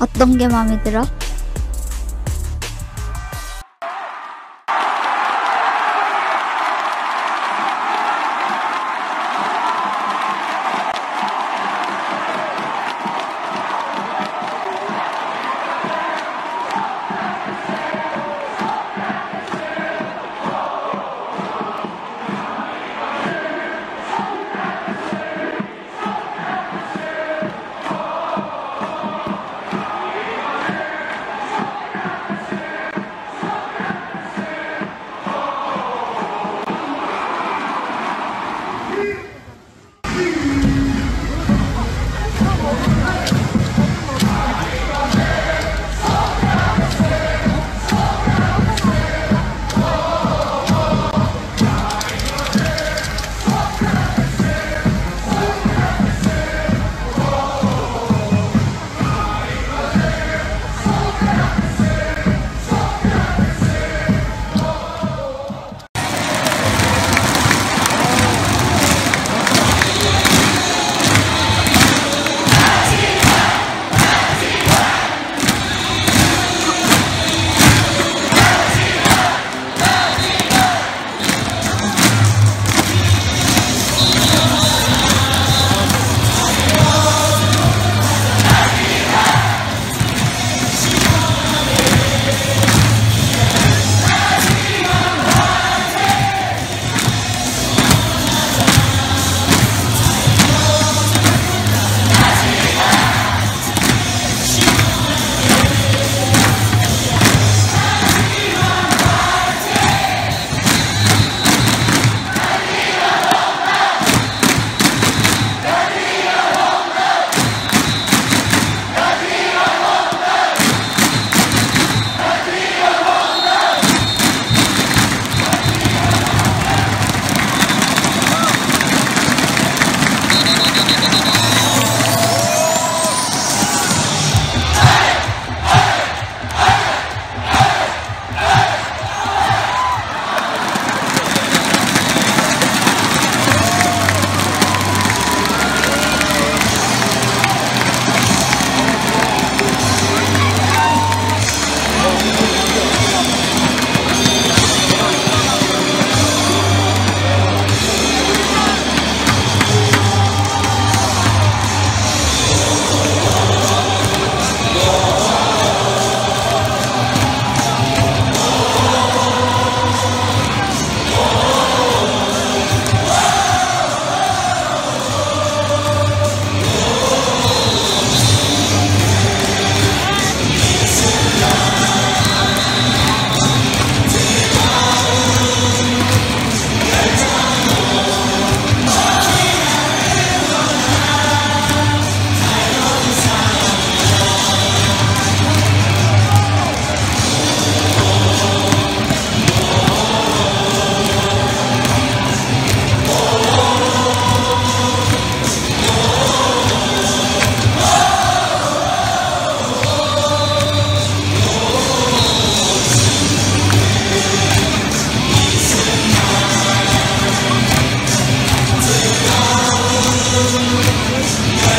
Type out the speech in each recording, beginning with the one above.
어떤 게 마음에 들어?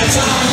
Time.